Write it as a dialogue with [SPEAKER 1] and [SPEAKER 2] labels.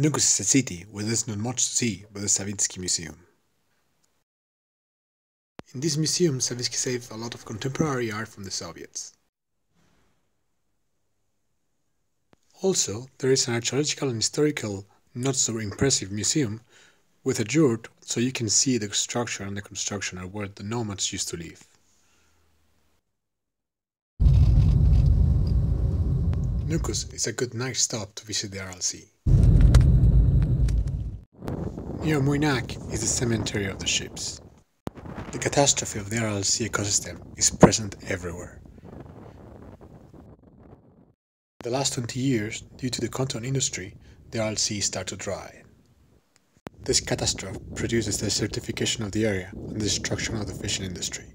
[SPEAKER 1] Nukus is a city where there's not much to see but the Savitsky Museum. In this museum, Savitsky saved a lot of contemporary art from the Soviets. Also, there is an archaeological and historical, not so impressive museum with a yurt so you can see the structure and the construction of where the nomads used to live. Nukus is a good night stop to visit the Aral Sea. Near Muinak is the cemetery of the ships. The catastrophe of the Aral Sea ecosystem is present everywhere. In the last 20 years, due to the cotton industry, the Aral Sea started to dry. This catastrophe produces the desertification of the area and the destruction of the fishing industry.